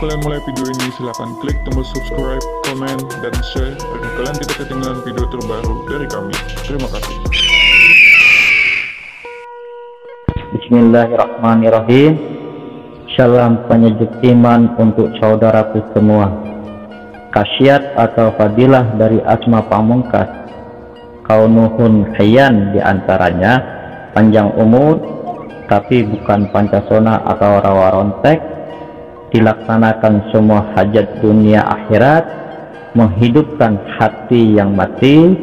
kalian mulai video ini, silahkan klik tombol subscribe, komen, dan share agar kalian tidak ketinggalan video terbaru dari kami. Terima kasih. Bismillahirrahmanirrahim. Salam penyejuk iman untuk saudaraku semua. Kasiat atau fadilah dari Asma Pamungkas. Kaunuhun Hayyan di antaranya panjang umur, tapi bukan pancasona atau rawa rontek, dilaksanakan semua hajat dunia akhirat, menghidupkan hati yang mati,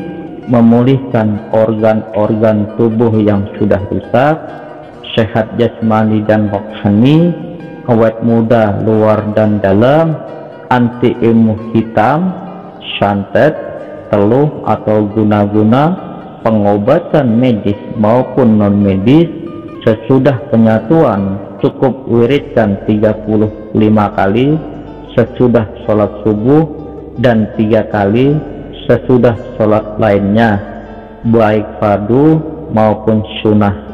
memulihkan organ-organ tubuh yang sudah rusak, sehat jasmani dan rohani, awet muda luar dan dalam, anti ilmu hitam, santet, teluh atau guna-guna, pengobatan medis maupun non medis, sesudah penyatuan cukup wiridkan 35 kali sesudah sholat subuh dan tiga kali sesudah sholat lainnya baik fardu maupun sunnah.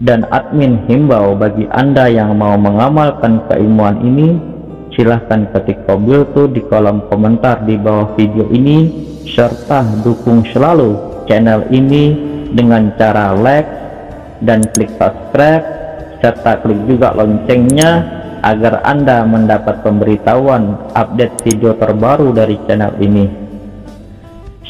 Dan admin himbau bagi anda yang mau mengamalkan keilmuan ini silahkan ketik mobil tuh di kolom komentar di bawah video ini serta dukung selalu channel ini dengan cara like dan klik subscribe serta klik juga loncengnya agar Anda mendapat pemberitahuan update video terbaru dari channel ini.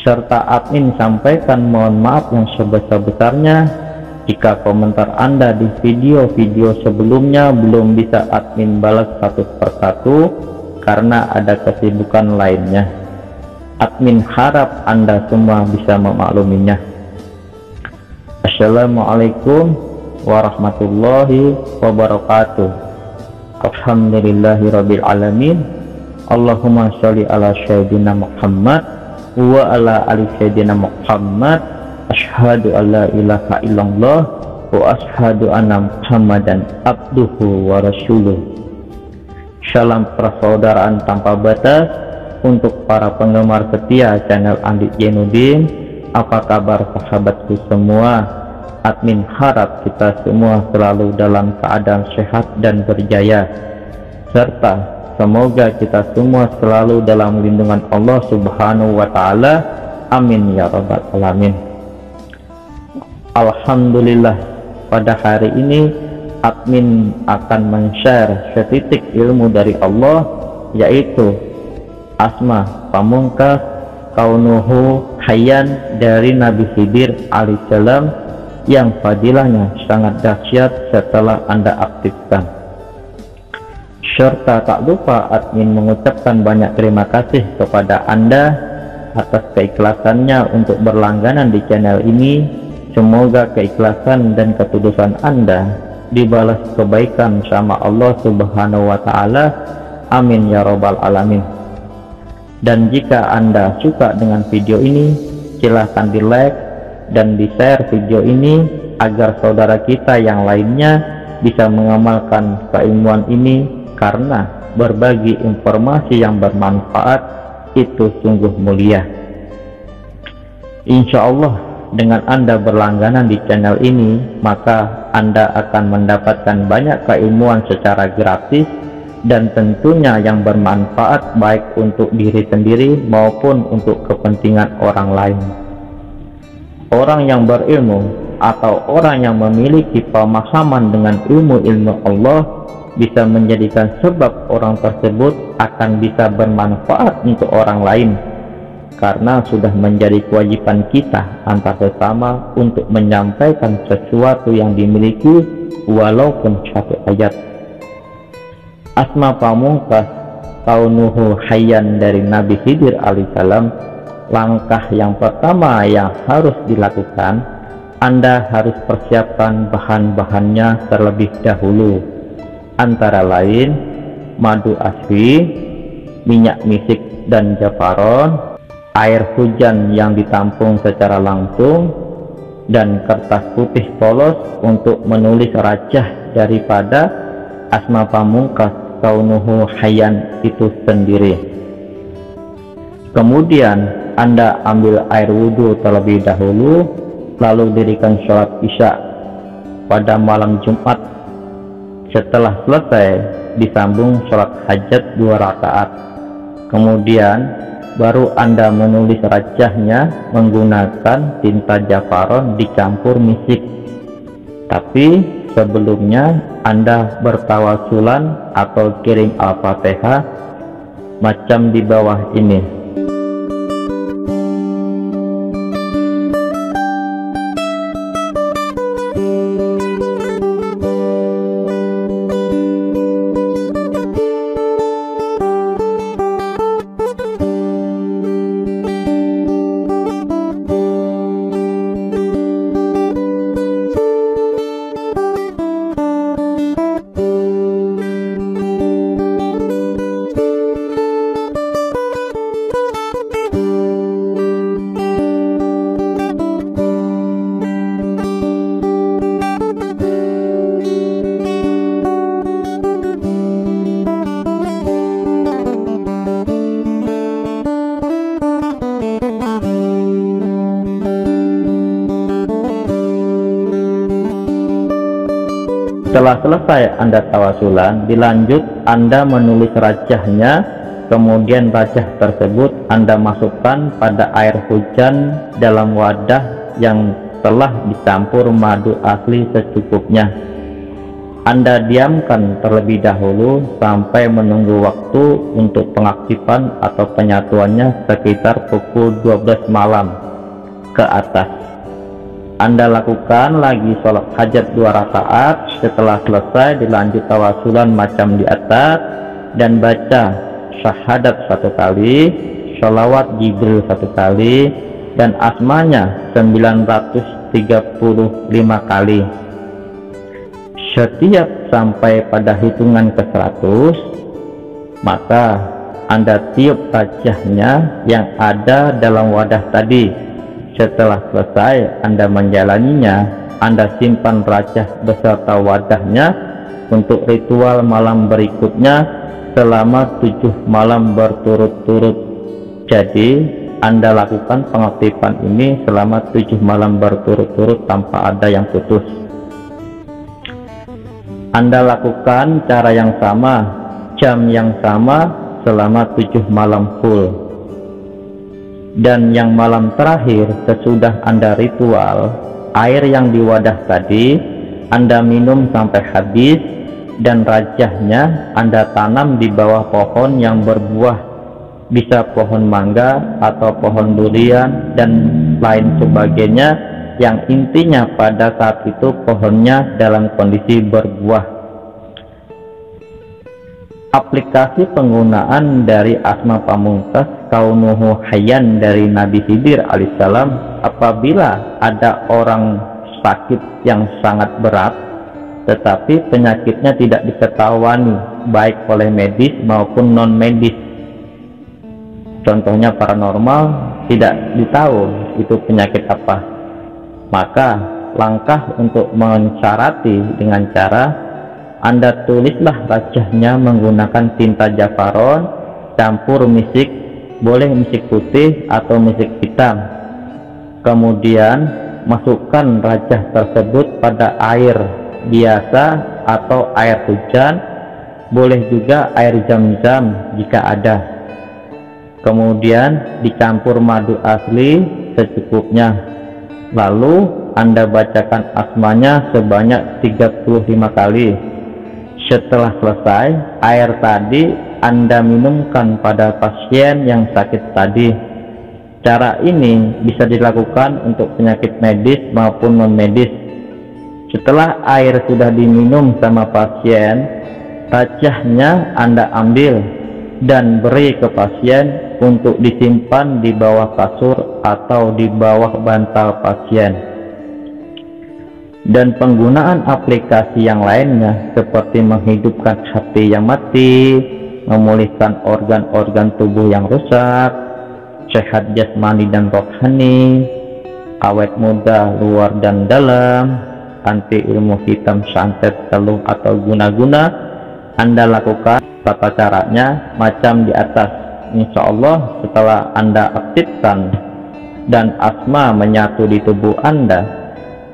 Serta admin sampaikan mohon maaf yang sebesar-besarnya. Jika komentar Anda di video-video sebelumnya belum bisa admin balas satu persatu karena ada kesibukan lainnya admin harap Anda semua bisa memakluminya. Assalamualaikum warahmatullahi wabarakatuh Alhamdulillahi rabbil alamin. Allahumma sholli ala sayyidina Muhammad wa ala ali sayyidina Muhammad. Ashhadu an la ilaha illallah wa ashhadu anna Muhammadan abduhu wa rasuluh. Salam persaudaraan tanpa batas untuk para penggemar setia channel Andi Jenudin apa kabar sahabatku semua admin harap kita semua selalu dalam keadaan sehat dan berjaya. Serta semoga kita semua selalu dalam lindungan Allah subhanahu wa ta'ala. Amin ya rabbal alamin. Alhamdulillah pada hari ini admin akan men-share setitik ilmu dari Allah yaitu asma pamungkas kaunuhu hayyan dari Nabi Khidir alaihissalam yang fadilahnya sangat dahsyat setelah Anda aktifkan. Serta tak lupa admin mengucapkan banyak terima kasih kepada Anda atas keikhlasannya untuk berlangganan di channel ini. Semoga keikhlasan dan ketulusan Anda dibalas kebaikan sama Allah Subhanahu wa taala. Amin ya robbal alamin. Dan jika Anda suka dengan video ini, silahkan di like dan di share video ini agar saudara kita yang lainnya bisa mengamalkan keilmuan ini karena berbagi informasi yang bermanfaat itu sungguh mulia. Insya Allah dengan Anda berlangganan di channel ini maka Anda akan mendapatkan banyak keilmuan secara gratis dan tentunya yang bermanfaat baik untuk diri sendiri maupun untuk kepentingan orang lain orang yang berilmu atau orang yang memiliki pemahaman dengan ilmu-ilmu Allah bisa menjadikan sebab orang tersebut akan bisa bermanfaat untuk orang lain karena sudah menjadi kewajiban kita antar sesama untuk menyampaikan sesuatu yang dimiliki walaupun satu ayat. Asma Pamungkas Kaunuhu Hayyan dari Nabi Khidir alaihissalam langkah yang pertama yang harus dilakukan Anda harus persiapkan bahan-bahannya terlebih dahulu. Antara lain madu asli minyak misik dan jafaron air hujan yang ditampung secara langsung dan kertas putih polos untuk menulis rajah daripada asma pamungkas kaunuhu hayan itu sendiri kemudian anda ambil air wudhu terlebih dahulu, lalu dirikan sholat isya pada malam Jumat. Setelah selesai, disambung sholat hajat dua rakaat. Kemudian baru Anda menulis rajahnya menggunakan tinta jafaron dicampur misik. Tapi sebelumnya Anda bertawasulan atau kirim Al-Fatihah macam di bawah ini. Setelah selesai Anda tawasulan, dilanjut Anda menulis rajahnya, kemudian rajah tersebut Anda masukkan pada air hujan dalam wadah yang telah dicampur madu asli secukupnya. Anda diamkan terlebih dahulu sampai menunggu waktu untuk pengaktifan atau penyatuannya sekitar pukul 12 malam ke atas. Anda lakukan lagi sholat hajat dua rakaat setelah selesai dilanjut tawasulan macam di atas dan baca syahadat satu kali sholawat Jibril satu kali dan asmanya 935 kali. Setiap sampai pada hitungan ke 100 maka anda tiup wajahnya yang ada dalam wadah tadi setelah selesai Anda menjalaninya, Anda simpan rajah beserta wadahnya untuk ritual malam berikutnya selama tujuh malam berturut-turut. Jadi, Anda lakukan pengaktifan ini selama tujuh malam berturut-turut tanpa ada yang putus. Anda lakukan cara yang sama, jam yang sama selama tujuh malam full dan yang malam terakhir sesudah Anda ritual air yang di wadah tadi Anda minum sampai habis dan rajahnya Anda tanam di bawah pohon yang berbuah. Bisa pohon mangga atau pohon durian dan lain sebagainya yang intinya pada saat itu pohonnya dalam kondisi berbuah. Aplikasi penggunaan dari asma pamungkas kaunuhu hayyan dari Nabi Khidir alaihissalam apabila ada orang sakit yang sangat berat tetapi penyakitnya tidak diketahui baik oleh medis maupun non medis contohnya paranormal tidak ditahu itu penyakit apa. Maka langkah untuk mensyarati dengan cara anda tulislah rajahnya menggunakan tinta jafaron, campur misik, boleh misik putih atau misik hitam. Kemudian masukkan rajah tersebut pada air biasa atau air hujan, boleh juga air jam-jam jika ada. Kemudian dicampur madu asli secukupnya. Lalu Anda bacakan asmanya sebanyak 35 kali setelah selesai, air tadi Anda minumkan pada pasien yang sakit tadi. Cara ini bisa dilakukan untuk penyakit medis maupun non-medis. Setelah air sudah diminum sama pasien, rajahnya Anda ambil dan beri ke pasien untuk disimpan di bawah kasur atau di bawah bantal pasien dan penggunaan aplikasi yang lainnya seperti menghidupkan hati yang mati, memulihkan organ-organ tubuh yang rusak, sehat jasmani dan rohani, awet muda luar dan dalam, anti ilmu hitam santet teluh atau guna-guna, Anda lakukan tata caranya macam di atas. Insya Allah setelah Anda aktifkan dan asma menyatu di tubuh Anda,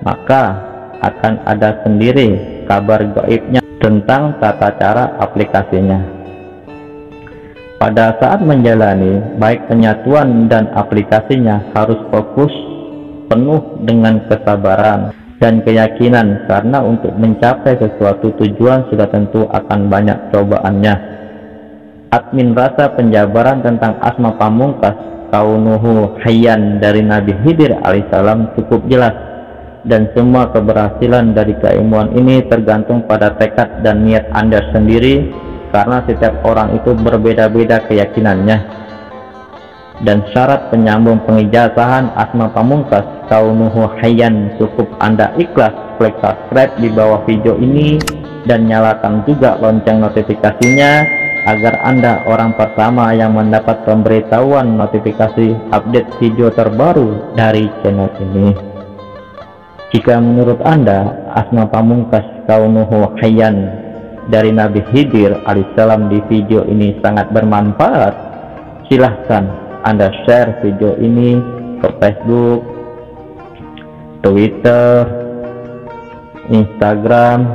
maka akan ada sendiri kabar gaibnya tentang tata cara aplikasinya. Pada saat menjalani, baik penyatuan dan aplikasinya harus fokus penuh dengan kesabaran dan keyakinan karena untuk mencapai sesuatu tujuan sudah tentu akan banyak cobaannya. Admin rasa penjabaran tentang asma pamungkas kaunuhu hayyan dari Nabi Hidir alaihissalam cukup jelas dan semua keberhasilan dari keilmuan ini tergantung pada tekad dan niat Anda sendiri karena setiap orang itu berbeda-beda keyakinannya. Dan syarat penyambung pengijazahan Asma Pamungkas kaunuhu hayyan cukup Anda ikhlas klik subscribe di bawah video ini dan nyalakan juga lonceng notifikasinya agar Anda orang pertama yang mendapat pemberitahuan notifikasi update video terbaru dari channel ini. Jika menurut Anda Asma Pamungkas kaunuhu hayyan dari Nabi Hidir alaihissalam di video ini sangat bermanfaat silahkan Anda share video ini ke Facebook Twitter, Instagram,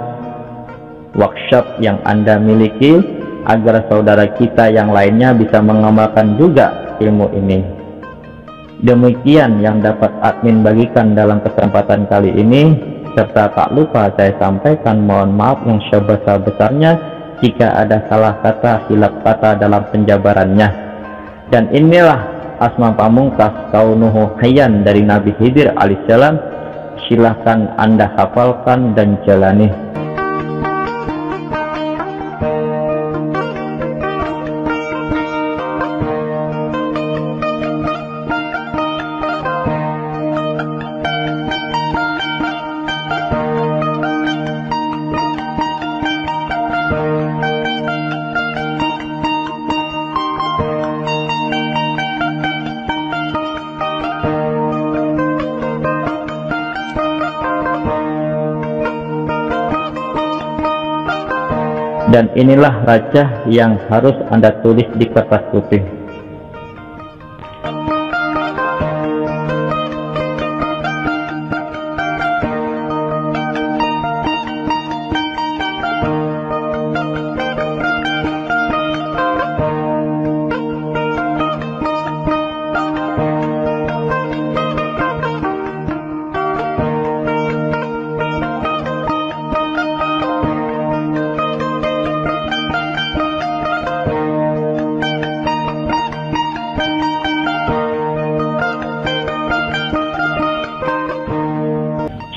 workshop yang Anda miliki agar saudara kita yang lainnya bisa mengamalkan juga ilmu ini. Demikian yang dapat admin bagikan dalam kesempatan kali ini serta tak lupa saya sampaikan mohon maaf yang sebesar-besarnya jika ada salah kata hilap kata dalam penjabarannya. Dan inilah Asma Pamungkas Kaunuhu Hayyan dari Nabi Hidir alaihissalam silahkan Anda hafalkan dan jalani. Dan inilah raja yang harus Anda tulis di kertas putih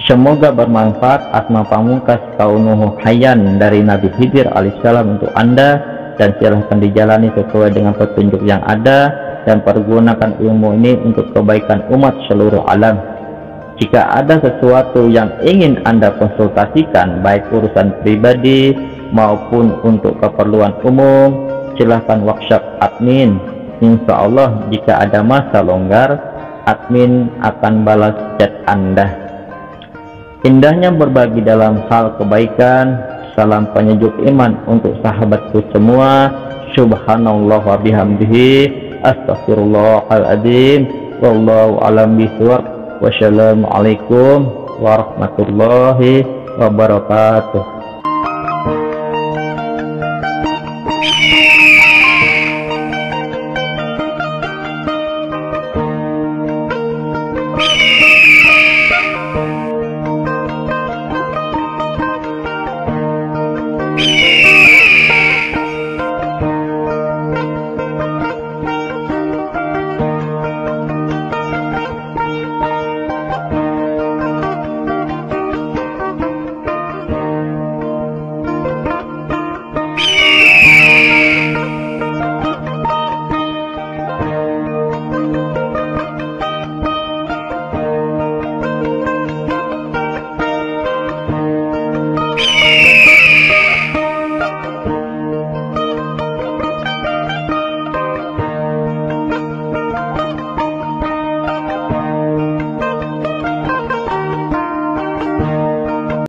Semoga bermanfaat asma pamungkas kaunuhu hayyan dari Nabi Khidir alaihissalam untuk Anda dan silahkan dijalani sesuai dengan petunjuk yang ada dan pergunakan ilmu ini untuk kebaikan umat seluruh alam. Jika ada sesuatu yang ingin Anda konsultasikan baik urusan pribadi maupun untuk keperluan umum, silahkan workshop admin. Insya Allah jika ada masa longgar, admin akan balas chat Anda. Indahnya berbagi dalam hal kebaikan. Salam penyejuk iman untuk sahabatku semua. Subhanallah wa bihamdihi. Astaghfirullahaladzim. Wallahu alam biswab. Wassalamualaikum warahmatullahi wabarakatuh.